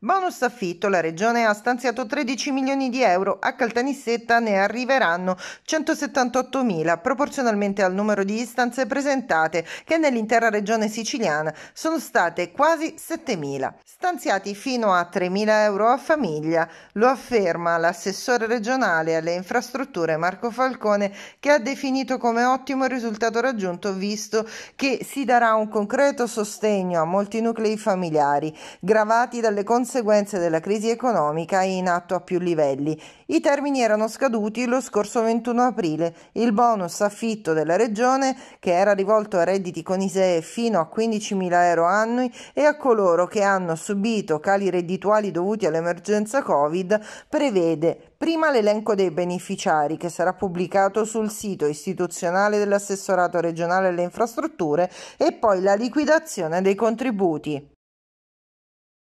Bonus affitto, la regione ha stanziato 13 milioni di euro, a Caltanissetta ne arriveranno 178 mila, proporzionalmente al numero di istanze presentate, che nell'intera regione siciliana sono state quasi 7 mila. Stanziati fino a 3 mila euro a famiglia, lo afferma l'assessore regionale alle infrastrutture Marco Falcone, che ha definito come ottimo il risultato raggiunto, visto che si darà un concreto sostegno a molti nuclei familiari, gravati dalle conseguenze conseguenze della crisi economica in atto a più livelli. I termini erano scaduti lo scorso 21 aprile. Il bonus affitto della regione, che era rivolto a redditi con ISEE fino a 15.000 euro annui e a coloro che hanno subito cali reddituali dovuti all'emergenza Covid, prevede prima l'elenco dei beneficiari che sarà pubblicato sul sito istituzionale dell'assessorato regionale alle infrastrutture e poi la liquidazione dei contributi.